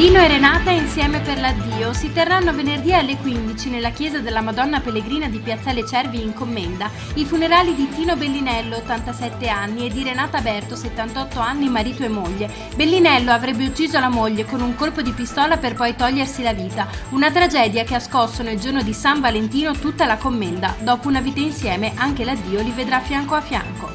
Tino e Renata insieme per l'addio si terranno venerdì alle 15 nella chiesa della Madonna Pellegrina di Piazzale Cervi in Commenda i funerali di Tino Bellinello, 87 anni, e di Renata Berto, 78 anni, marito e moglie. Bellinello avrebbe ucciso la moglie con un colpo di pistola per poi togliersi la vita. Una tragedia che ha scosso nel giorno di San Valentino tutta la Commenda. Dopo una vita insieme, anche l'addio li vedrà fianco a fianco.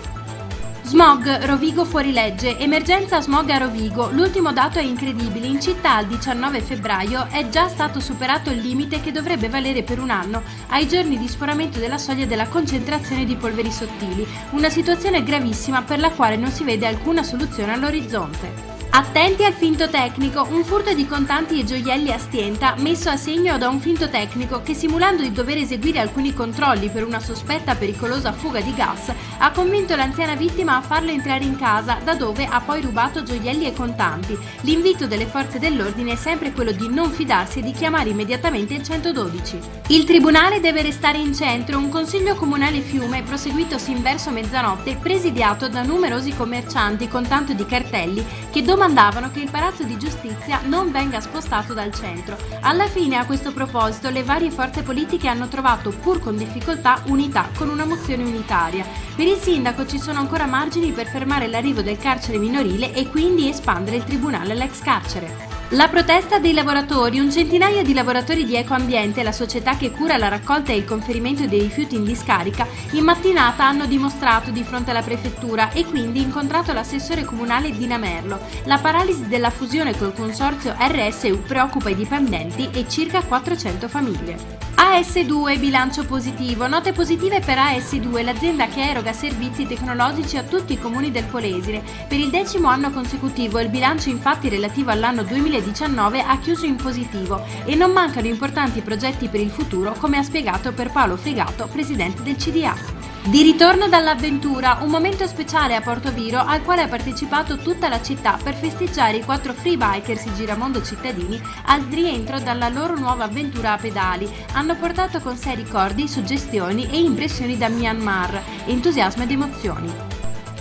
Smog, Rovigo fuori legge, emergenza smog a Rovigo. L'ultimo dato è incredibile, in città al 19 febbraio è già stato superato il limite che dovrebbe valere per un anno ai giorni di sforamento della soglia della concentrazione di polveri sottili, una situazione gravissima per la quale non si vede alcuna soluzione all'orizzonte. Attenti al finto tecnico, un furto di contanti e gioielli a Stienta messo a segno da un finto tecnico che simulando di dover eseguire alcuni controlli per una sospetta pericolosa fuga di gas ha convinto l'anziana vittima a farlo entrare in casa da dove ha poi rubato gioielli e contanti. L'invito delle forze dell'ordine è sempre quello di non fidarsi e di chiamare immediatamente il 112. Il tribunale deve restare in centro, un consiglio comunale Fiume proseguitosi in verso mezzanotte presidiato da numerosi commercianti con tanto di cartelli che domani domandavano che il Palazzo di Giustizia non venga spostato dal centro. Alla fine, a questo proposito, le varie forze politiche hanno trovato, pur con difficoltà, unità con una mozione unitaria. Per il sindaco ci sono ancora margini per fermare l'arrivo del carcere minorile e quindi espandere il tribunale all'ex carcere. La protesta dei lavoratori, un centinaio di lavoratori di Ecoambiente, la società che cura la raccolta e il conferimento dei rifiuti in discarica, in mattinata hanno dimostrato di fronte alla prefettura e quindi incontrato l'assessore comunale Dina Merlo. La paralisi della fusione col consorzio RSU preoccupa i dipendenti e circa 400 famiglie. AS2 bilancio positivo. Note positive per AS2, l'azienda che eroga servizi tecnologici a tutti i comuni del Polesine. Per il decimo anno consecutivo il bilancio infatti relativo all'anno 2019 ha chiuso in positivo e non mancano importanti progetti per il futuro come ha spiegato per Paolo Fregato, presidente del CDA. Di ritorno dall'avventura, un momento speciale a Porto Viro al quale ha partecipato tutta la città per festeggiare i quattro free bikers giramondo cittadini al rientro dalla loro nuova avventura a pedali. Hanno portato con sé ricordi, suggestioni e impressioni da Myanmar, entusiasmo ed emozioni.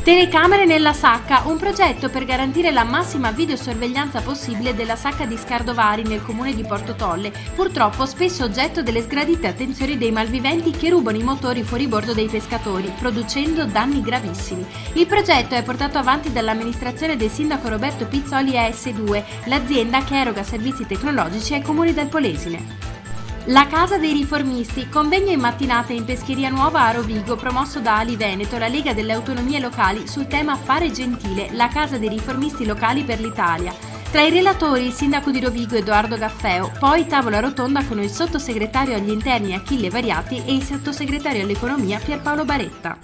Telecamere nella sacca, un progetto per garantire la massima videosorveglianza possibile della sacca di Scardovari nel comune di Porto Tolle, purtroppo spesso oggetto delle sgradite attenzioni dei malviventi che rubano i motori fuori bordo dei pescatori, producendo danni gravissimi. Il progetto è portato avanti dall'amministrazione del sindaco Roberto Pizzoli AS2, l'azienda che eroga servizi tecnologici ai comuni del Polesine. La Casa dei Riformisti, convegno in mattinata in Pescheria Nuova a Rovigo promosso da Ali Veneto, la Lega delle Autonomie Locali sul tema Fare Gentile, la Casa dei Riformisti Locali per l'Italia. Tra i relatori il sindaco di Rovigo Edoardo Gaffeo, poi tavola rotonda con il sottosegretario agli interni Achille Variati e il sottosegretario all'economia Pierpaolo Baretta.